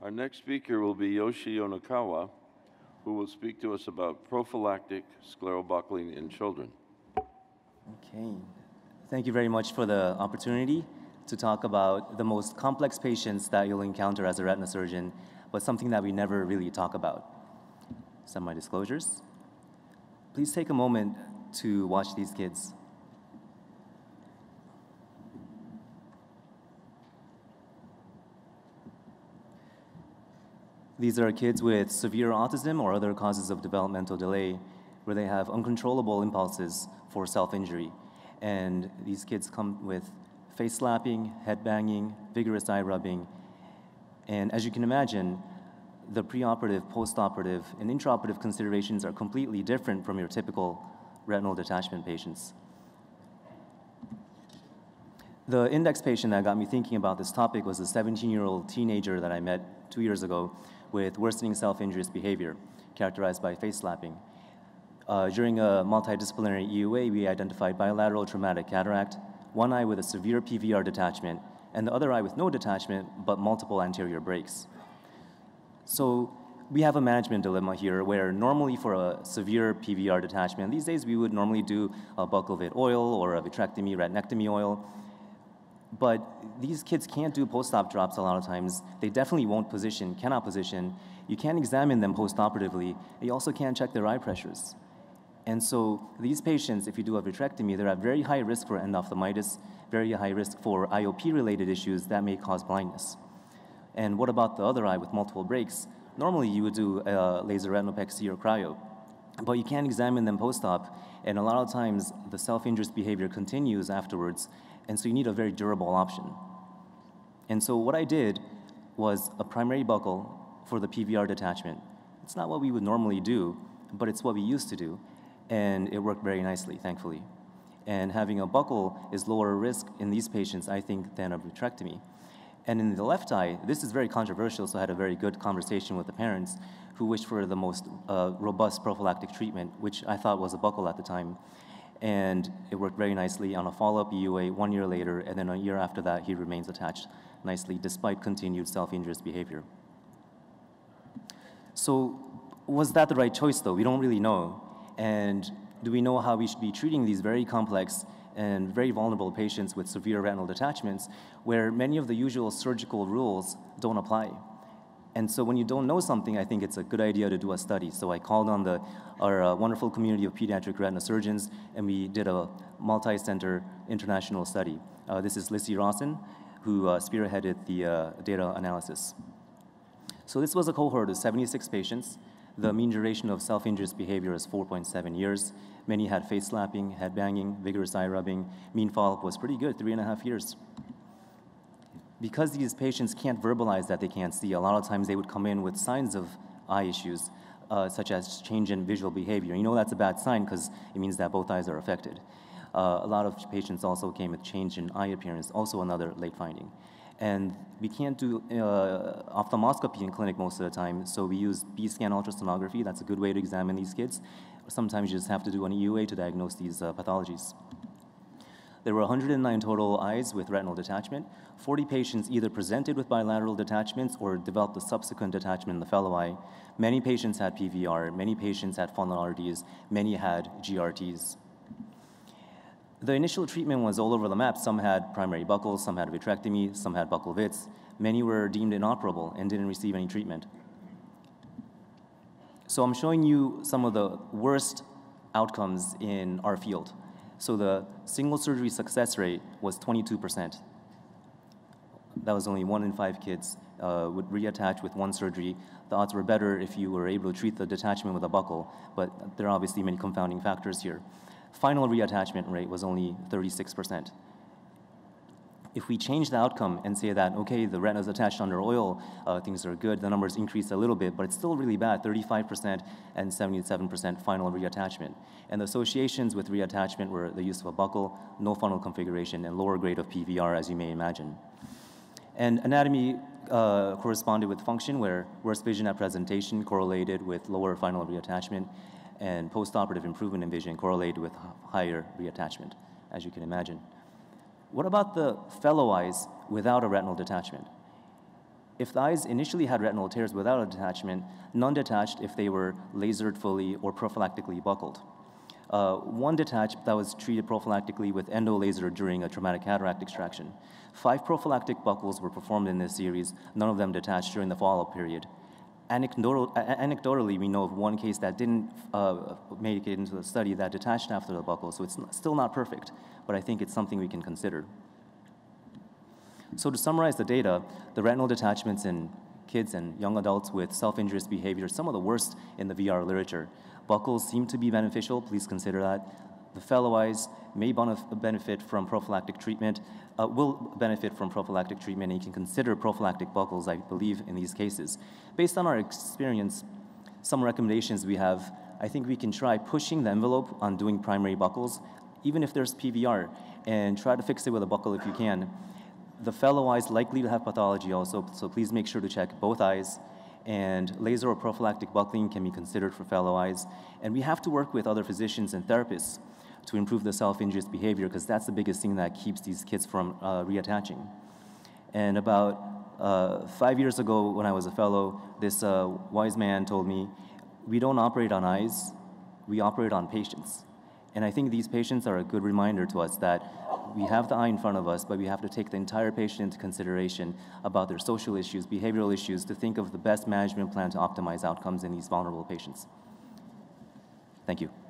Our next speaker will be Yoshi Yonekawa, who will speak to us about prophylactic scleral buckling in children. Okay. Thank you very much for the opportunity to talk about the most complex patients that you'll encounter as a retina surgeon, but something that we never really talk about. Some of my disclosures. Please take a moment to watch these kids. These are kids with severe autism or other causes of developmental delay where they have uncontrollable impulses for self-injury. And these kids come with face slapping, head banging, vigorous eye rubbing. And as you can imagine, the preoperative, postoperative, and intraoperative considerations are completely different from your typical retinal detachment patients. The index patient that got me thinking about this topic was a 17-year-old teenager that I met two years ago with worsening self-injurious behavior, characterized by face slapping. Uh, during a multidisciplinary EUA, we identified bilateral traumatic cataract, one eye with a severe PVR detachment, and the other eye with no detachment, but multiple anterior breaks. So we have a management dilemma here where normally for a severe PVR detachment, these days we would normally do a buckle oil or a vitrectomy, retinectomy oil. But these kids can't do post-op drops a lot of times. They definitely won't position, cannot position. You can't examine them post-operatively. You also can't check their eye pressures. And so these patients, if you do a vitrectomy, they're at very high risk for endophthalmitis, very high risk for IOP-related issues that may cause blindness. And what about the other eye with multiple breaks? Normally you would do a laser retinopexy or cryo, but you can't examine them post-op, and a lot of times the self-injurious behavior continues afterwards, and so you need a very durable option. And so what I did was a primary buckle for the PVR detachment. It's not what we would normally do, but it's what we used to do, and it worked very nicely, thankfully. And having a buckle is lower risk in these patients, I think, than a vitrectomy. And in the left eye, this is very controversial, so I had a very good conversation with the parents who wished for the most uh, robust prophylactic treatment, which I thought was a buckle at the time and it worked very nicely on a follow-up EUA one year later, and then a year after that, he remains attached nicely despite continued self-injurious behavior. So was that the right choice though? We don't really know. And do we know how we should be treating these very complex and very vulnerable patients with severe retinal detachments where many of the usual surgical rules don't apply? And so when you don't know something, I think it's a good idea to do a study. So I called on the, our uh, wonderful community of pediatric retina surgeons, and we did a multi-center international study. Uh, this is Lissy Rawson, who uh, spearheaded the uh, data analysis. So this was a cohort of 76 patients. The mean duration of self-injurious behavior is 4.7 years. Many had face slapping, head banging, vigorous eye rubbing. Mean follow-up was pretty good, three and a half years because these patients can't verbalize that they can't see, a lot of times they would come in with signs of eye issues, uh, such as change in visual behavior. You know that's a bad sign because it means that both eyes are affected. Uh, a lot of patients also came with change in eye appearance, also another late finding. And we can't do uh, ophthalmoscopy in clinic most of the time, so we use B-scan ultrasonography. That's a good way to examine these kids. Sometimes you just have to do an EUA to diagnose these uh, pathologies. There were 109 total eyes with retinal detachment. 40 patients either presented with bilateral detachments or developed a subsequent detachment in the fellow eye. Many patients had PVR, many patients had funnel RDs, many had GRTs. The initial treatment was all over the map. Some had primary buckles, some had vitrectomy, some had buckle vits. Many were deemed inoperable and didn't receive any treatment. So I'm showing you some of the worst outcomes in our field. So the single surgery success rate was 22%. That was only one in five kids uh, would reattach with one surgery. The odds were better if you were able to treat the detachment with a buckle, but there are obviously many confounding factors here. Final reattachment rate was only 36%. If we change the outcome and say that, okay, the retina is attached under oil, uh, things are good, the numbers increase a little bit, but it's still really bad, 35% and 77% final reattachment. And the associations with reattachment were the use of a buckle, no funnel configuration, and lower grade of PVR, as you may imagine. And anatomy uh, corresponded with function, where worse vision at presentation correlated with lower final reattachment, and postoperative improvement in vision correlated with higher reattachment, as you can imagine. What about the fellow eyes without a retinal detachment? If the eyes initially had retinal tears without a detachment, none detached if they were lasered fully or prophylactically buckled. Uh, one detached that was treated prophylactically with endolaser during a traumatic cataract extraction. Five prophylactic buckles were performed in this series, none of them detached during the follow-up period. Anecdotal, anecdotally, we know of one case that didn't uh, make it into the study that detached after the buckle, so it's still not perfect, but I think it's something we can consider. So to summarize the data, the retinal detachments in kids and young adults with self-injurious behavior are some of the worst in the VR literature. Buckles seem to be beneficial, please consider that. The fellow eyes may benefit from prophylactic treatment, uh, will benefit from prophylactic treatment, and you can consider prophylactic buckles, I believe, in these cases. Based on our experience, some recommendations we have, I think we can try pushing the envelope on doing primary buckles, even if there's PVR, and try to fix it with a buckle if you can. The fellow eyes likely to have pathology also, so please make sure to check both eyes. And laser or prophylactic buckling can be considered for fellow eyes. And we have to work with other physicians and therapists to improve the self-injurious behavior because that's the biggest thing that keeps these kids from uh, reattaching. And about uh, five years ago, when I was a fellow, this uh, wise man told me, We don't operate on eyes, we operate on patients. And I think these patients are a good reminder to us that we have the eye in front of us, but we have to take the entire patient into consideration about their social issues, behavioral issues, to think of the best management plan to optimize outcomes in these vulnerable patients. Thank you.